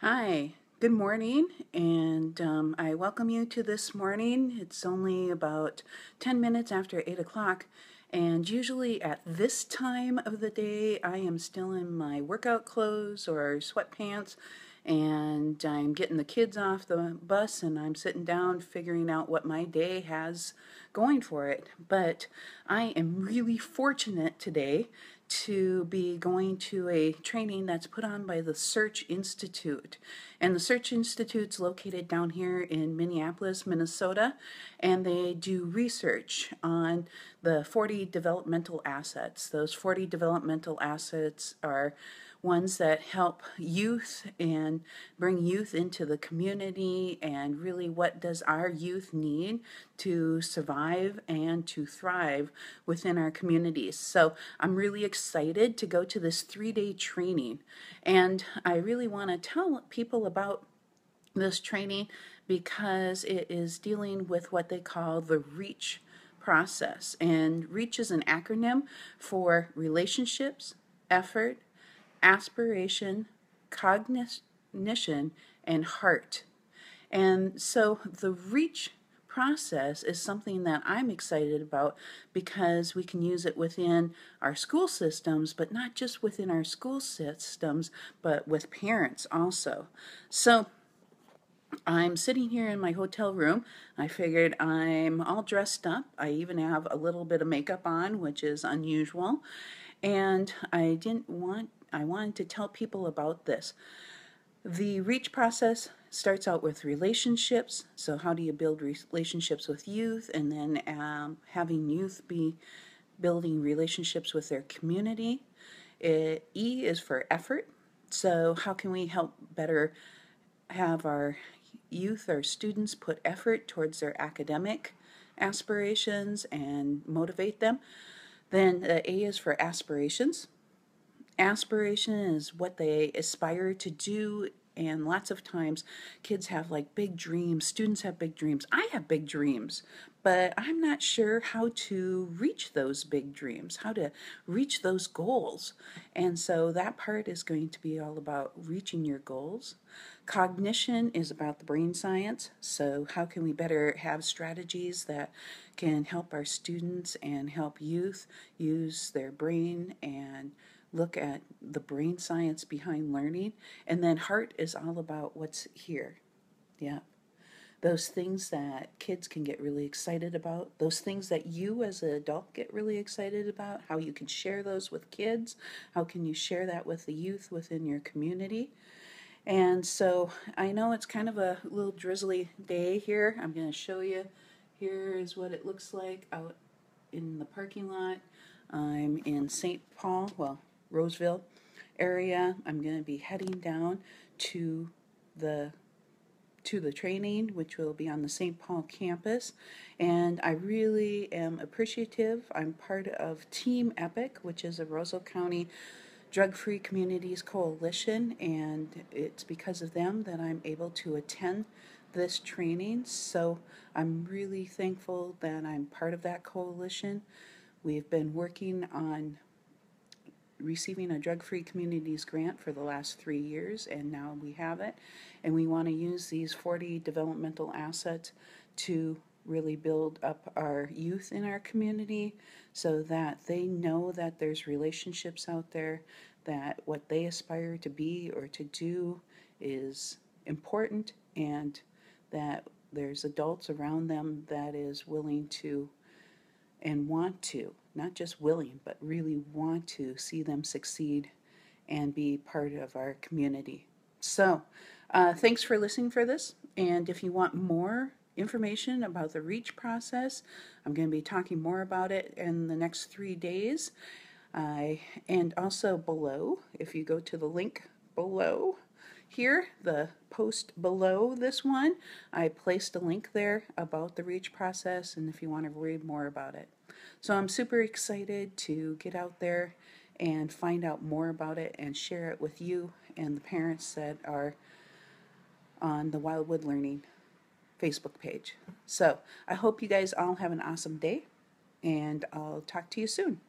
Hi, good morning, and um, I welcome you to this morning. It's only about 10 minutes after 8 o'clock, and usually at this time of the day, I am still in my workout clothes or sweatpants, and I'm getting the kids off the bus and I'm sitting down figuring out what my day has going for it. But I am really fortunate today to be going to a training that's put on by the Search Institute. And the Search Institute's located down here in Minneapolis, Minnesota, and they do research on the 40 developmental assets. Those 40 developmental assets are ones that help youth and bring youth into the community and really what does our youth need to survive and to thrive within our communities. So I'm really excited to go to this three day training and I really want to tell people about this training because it is dealing with what they call the REACH process. And REACH is an acronym for relationships, effort, aspiration, cognition, and heart. And so the reach process is something that I'm excited about because we can use it within our school systems, but not just within our school systems, but with parents also. So I'm sitting here in my hotel room. I figured I'm all dressed up. I even have a little bit of makeup on, which is unusual. And I didn't want I wanted to tell people about this. The REACH process starts out with relationships. So, how do you build relationships with youth? And then um, having youth be building relationships with their community. It, e is for effort. So, how can we help better have our youth, our students, put effort towards their academic aspirations and motivate them? Then, the A is for aspirations aspiration is what they aspire to do and lots of times kids have like big dreams students have big dreams. I have big dreams but i'm not sure how to reach those big dreams how to reach those goals. And so that part is going to be all about reaching your goals. Cognition is about the brain science so how can we better have strategies that can help our students and help youth use their brain and look at the brain science behind learning. And then heart is all about what's here. Yeah. Those things that kids can get really excited about, those things that you as an adult get really excited about, how you can share those with kids, how can you share that with the youth within your community. And so I know it's kind of a little drizzly day here. I'm going to show you. Here is what it looks like out in the parking lot. I'm in St. Paul, well, Roseville area. I'm going to be heading down to the to the training, which will be on the St. Paul campus. And I really am appreciative. I'm part of Team EPIC, which is a Roseville County Drug Free Communities Coalition, and it's because of them that I'm able to attend this training. So I'm really thankful that I'm part of that coalition. We've been working on receiving a drug free communities grant for the last three years, and now we have it. And we want to use these 40 developmental assets to really build up our youth in our community so that they know that there's relationships out there, that what they aspire to be or to do is important, and that there's adults around them that is willing to and want to not just willing, but really want to see them succeed and be part of our community. So, uh, thanks for listening for this. And if you want more information about the REACH process, I'm going to be talking more about it in the next three days. Uh, and also below, if you go to the link below here, the post below this one, I placed a link there about the REACH process and if you want to read more about it. So I'm super excited to get out there and find out more about it and share it with you and the parents that are on the Wildewood Learning Facebook page. So I hope you guys all have an awesome day and I'll talk to you soon.